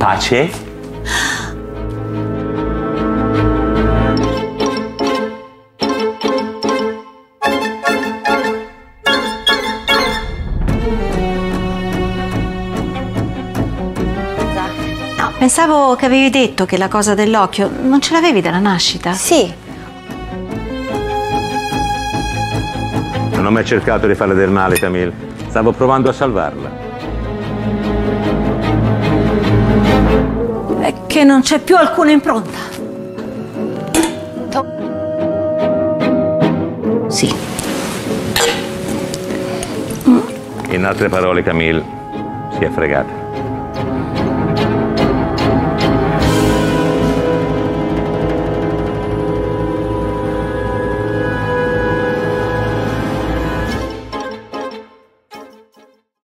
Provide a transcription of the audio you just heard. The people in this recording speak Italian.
Pace? No, pensavo che avevi detto che la cosa dell'occhio non ce l'avevi dalla nascita. Sì, Non ho mai cercato di farle del male, Camille. Stavo provando a salvarla. Che non c'è più alcuna impronta. Sì. In altre parole, Camille, si è fregata.